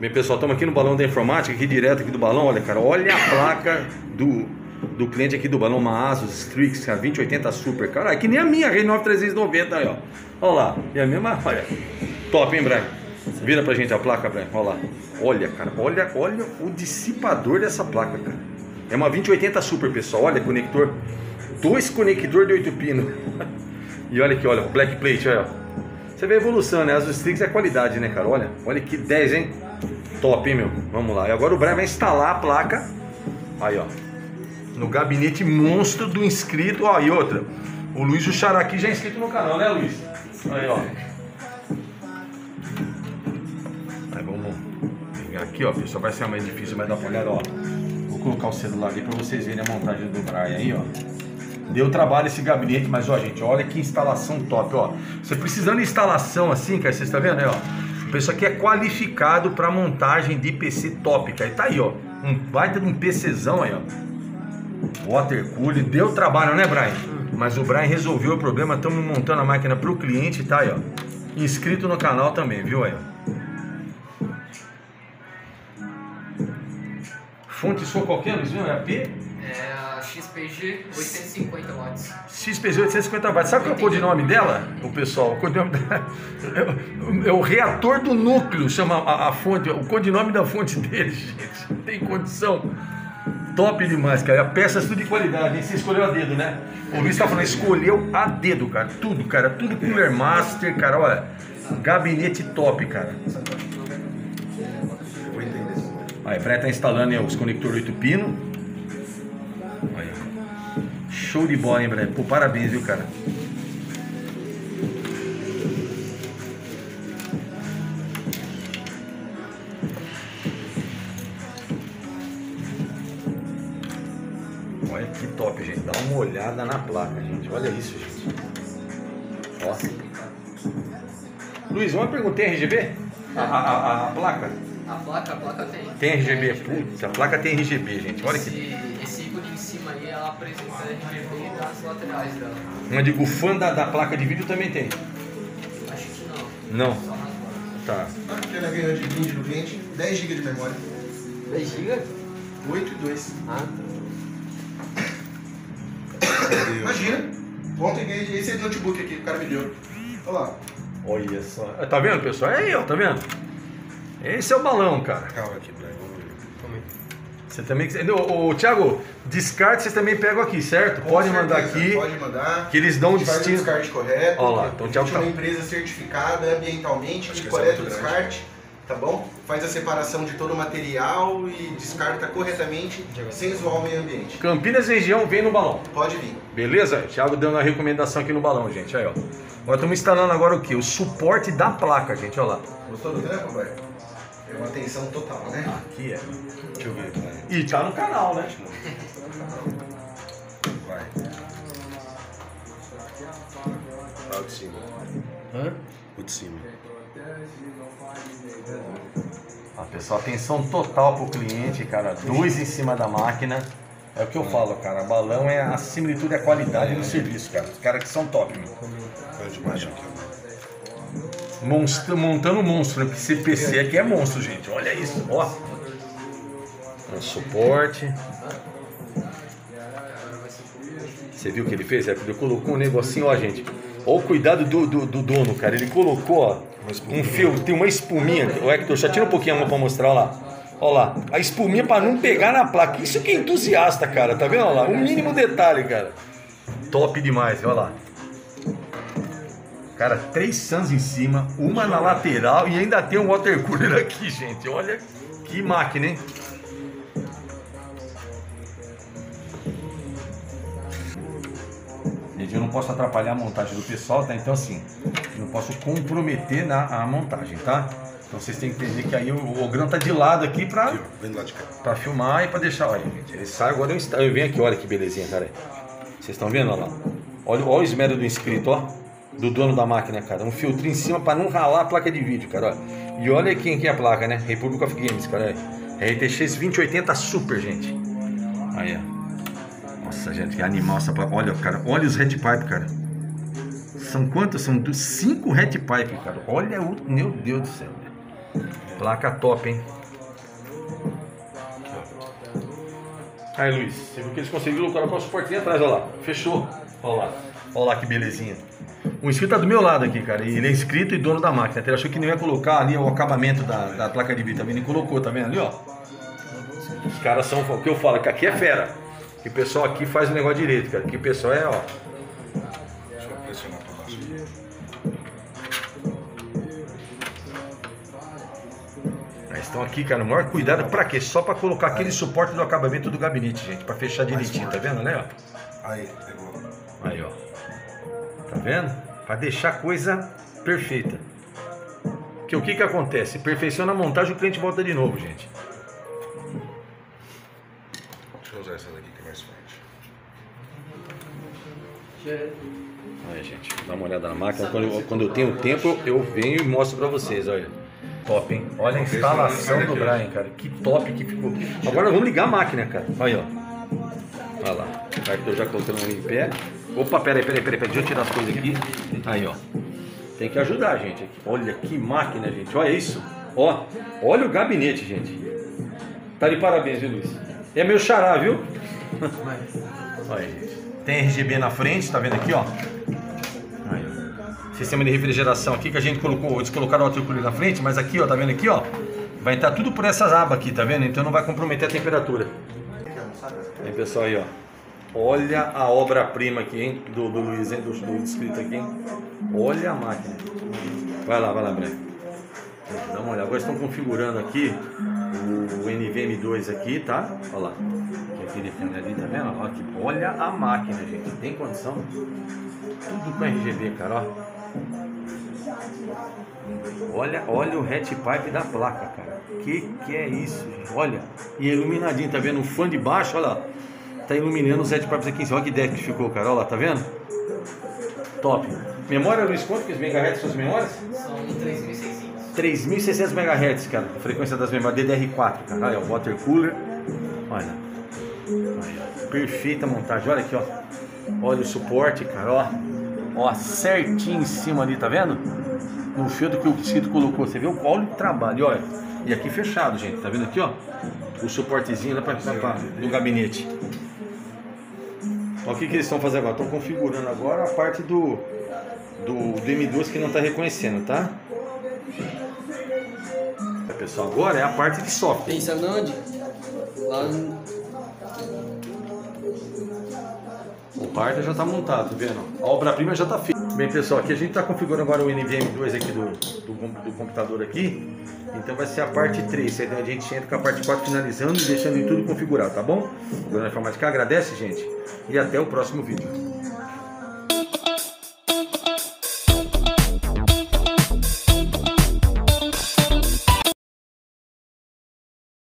Bem, pessoal, estamos aqui no balão da informática, aqui direto aqui do balão. Olha, cara, olha a placa do, do cliente aqui do balão, uma Asus Strix, cara, 2080 Super. Cara, é que nem a minha Rei 9390 aí, ó. Olha lá, e a mesma, olha. Top, hein, Brian? Vira pra gente a placa, Brian. Olha lá. Olha, cara, olha, olha o dissipador dessa placa, cara. É uma 2080 Super, pessoal. Olha, conector. Dois conector de 8 pinos. e olha aqui, olha, Black Plate, olha. Você vê a evolução, né? As Strix é qualidade, né, cara? Olha, olha que 10, hein? Top, hein, meu? Vamos lá. E agora o Brian vai instalar a placa. Aí, ó. No gabinete monstro do inscrito. Ó, e outra. O Luiz Juxará aqui já é inscrito no canal, né, Luiz? Aí, ó. Aí, vamos pegar aqui, ó. Pessoal, vai ser mais difícil, mas dá uma olhada, ó. Vou colocar o celular ali pra vocês verem a montagem do Brian aí, ó. Deu trabalho esse gabinete, mas ó, gente, olha que instalação top, ó. Você precisando de instalação assim, cara, vocês estão vendo aí, ó. O pessoal aqui é qualificado para montagem de PC cara. E tá aí, ó. Um baita de um PCzão aí, ó. Water cooler. Deu trabalho, né, Brian? Mas o Brian resolveu o problema. Estamos montando a máquina para o cliente, tá aí, ó. Inscrito no canal também, viu aí, ó. Fonte sua qualquer, Luiz, viu? É a P? XPG 850 watts. XPG 850 watts. Sabe qual é o codinome dela? O pessoal, o codinome dela é, o reator do núcleo, chama a, a, fonte, o codinome da fonte dele, gente. Não tem condição. Top demais, cara. A peça é tudo de qualidade, hein? Você escolheu a dedo, né? O Luiz tá falando, escolheu a dedo, cara. Tudo, cara. Tudo Cooler Master, cara. Olha, gabinete top, cara. Aí, Bré tá instalando os conectores 8 pino. Show de bola, hein, Bré? Pô, parabéns, viu, cara? Olha que top, gente. Dá uma olhada na placa, gente. Olha isso, gente. Ó. Luiz, uma pergunta. RGB? A, a, a, placa? A placa, a placa tem. Tem RGB? Putz, a placa tem RGB, gente. Olha esse, que. Esse ícone em cima aí, ela apresenta RGB das laterais dela. Mas digo, o fã da, da placa de vídeo também tem. Acho que não. Não. Só nas. Tá. Aqui ela ganhou de brinde do cliente, 10 GB de memória. 10 GB? 8 e 2. Ah, Imagina, ontem ganhei esse notebook aqui, que o cara me deu. Olha lá. Olha só. Tá vendo, pessoal? É aí, ó, tá vendo? Esse é o balão, cara. Calma aqui. Você também. Ô, ô, Thiago, descarte vocês também pegam aqui, certo? Com pode mandar certeza, aqui. Pode mandar. Que eles dão A gente faz o destino. descarte correto. Ó lá, então o a Thiago gente é tá- uma empresa certificada ambientalmente que é coleta o descarte, tá bom? Faz a separação de todo o material e descarta corretamente, sem zoar o meio ambiente. Campinas região vem no balão. Pode vir. Beleza? Thiago dando a recomendação aqui no balão, gente. Aí, ó. Agora estamos instalando agora o que? O suporte da placa, gente. Olha lá. Gostou do trampo, Brian? É uma atenção total, né? Aqui é. Deixa eu ver. E tá no canal, né? Vai. Ah, o de cima. Hã? O de cima. Ah, pessoal, atenção total pro cliente, cara. Dois em cima da máquina. É o que eu falo, cara. Balão é acima de tudo é a qualidade do serviço, cara. Os caras que são top, meu. Olha de baixo aqui, ó. Monstro, montando monstro, né? Porque esse PC aqui é monstro, gente. Olha isso, ó. Um suporte. Você viu o que ele fez? É, Ele colocou um negocinho, ó, gente. Ó o cuidado do, do, do dono, cara. Ele colocou, ó, um fio, tem uma espuminha. O Hector, só tira um pouquinho a mão pra mostrar, ó lá. Ó lá, a espuminha pra não pegar na placa. Isso que é entusiasta, cara. Tá vendo? Ó lá, o mínimo detalhe, cara. Top demais, ó lá. Cara, três Suns em cima, uma na lateral e ainda tem um water cooler aqui, gente. Olha que máquina, hein? Gente, eu não posso atrapalhar a montagem do pessoal, tá? Então, assim, eu não posso comprometer na a montagem, tá? Então, vocês têm que entender que aí o, o Ogrão tá de lado aqui pra, Aqui, pra filmar e pra deixar. Olha, gente, ele sai agora eu, eu venho aqui, olha que belezinha, cara. Vocês estão vendo? Olha lá. Olha, olha o esmero do inscrito, ó. Do dono da máquina, cara. Um filtro em cima pra não ralar a placa de vídeo, cara. ó. E olha quem que é a placa, né? Republic of Games, cara. RTX 2080 Super, gente. Aí, ó. Nossa, gente, que animal essa placa. Olha, cara. Olha os red pipe, cara. São quantos? São cinco red pipe, cara. Olha o. Meu Deus do céu. Placa top, hein? Aí, Luiz, você viu que eles conseguiram colocar o suportinho atrás, olha lá. Fechou. Olha lá. Olha lá que belezinha. O inscrito tá do meu lado aqui, cara. Ele é inscrito e dono da máquina. Ele achou que não ia colocar ali o acabamento da, da placa de vídeo, tá? Ele colocou, tá vendo ali, ó? Os caras são o que eu falo, que aqui é fera. Que o pessoal aqui faz o negócio direito, cara. Que o pessoal é, ó. Deixa eu pressionar pra baixo. Eles estão aqui, cara, o maior cuidado pra quê? Só pra colocar aquele suporte do acabamento do gabinete, gente. Pra fechar direitinho, tá vendo, né? Ó? Aí, pegou. Aí, ó. Tá vendo? Pra deixar a coisa perfeita. Que o que que acontece? Perfeciona a montagem, o cliente volta de novo, gente. Aí, gente, dá uma olhada na máquina. Quando eu, quando eu tenho tempo, eu venho e mostro pra vocês, olha. Top, hein? Olha a instalação do Brian, cara. Que top que ficou. Agora vamos ligar a máquina, cara. Olha, ó. Olha lá. Tá aqui eu já colocando ele em pé. Opa, peraí, peraí, peraí, peraí. Deixa eu tirar as coisas aqui. Aí, ó. Tem que ajudar, gente. Olha que máquina, gente. Olha isso. Ó. Olha o gabinete, gente. Tá de parabéns, viu, Luiz? É meu xará, viu? Olha aí, gente. Tem RGB na frente, tá vendo aqui, ó? Aí. Sistema de refrigeração aqui que a gente colocou, eles colocaram o triângulo na frente, mas aqui, ó, tá vendo aqui, ó? Vai entrar tudo por essas abas aqui, tá vendo? Então não vai comprometer a temperatura. Aí, pessoal, aí, ó. Olha a obra-prima aqui, hein? Do, do Luiz, hein? Do, do inscrito aqui, hein? Olha a máquina. Vai lá, vai lá, Breno. Dá uma olhada. Agora estão configurando aqui o, o NVM2 aqui, tá? Olha lá. Que aquele ali, tá vendo? Olha, aqui. Olha a máquina, gente. Tem condição? Tudo com RGB, cara, ó. Olha, olha o hatch pipe da placa, cara. Que que é isso, gente? Olha. E é iluminadinho, tá vendo? O fã de baixo, olha lá. Tá iluminando os hatch pipes aqui em cima. Olha que ideia que ficou, cara. Olha lá, tá vendo? Top. Memória, Luiz, quanto que os megahertz suas memórias? São 3.600. 3.600 MHz, cara, a frequência das memórias DDR4, cara. Olha, o water cooler. Olha. Olha. Perfeita montagem. Olha aqui, ó. Olha o suporte, cara, ó. Ó, certinho em cima ali, tá vendo? No fio que o Cito colocou. Você o olha o trabalho, olha. E aqui fechado, gente. Tá vendo aqui, ó? O suportezinho lá pra, pra, gabinete. Ó, o que, que eles estão fazendo agora? Estão configurando agora a parte do, do, do M2 que não está reconhecendo, tá? Pessoal, agora é a parte de software. Pensando onde? Lá no... O parter já está montado, tá vendo? A obra-prima já está feita. Bem, pessoal, aqui a gente está configurando agora o NVM2 aqui do, do, do computador aqui. Então vai ser a parte 3. Aí a gente entra com a parte 4 finalizando e deixando tudo configurado, tá bom? O Grande Informática agradece, gente. E até o próximo vídeo.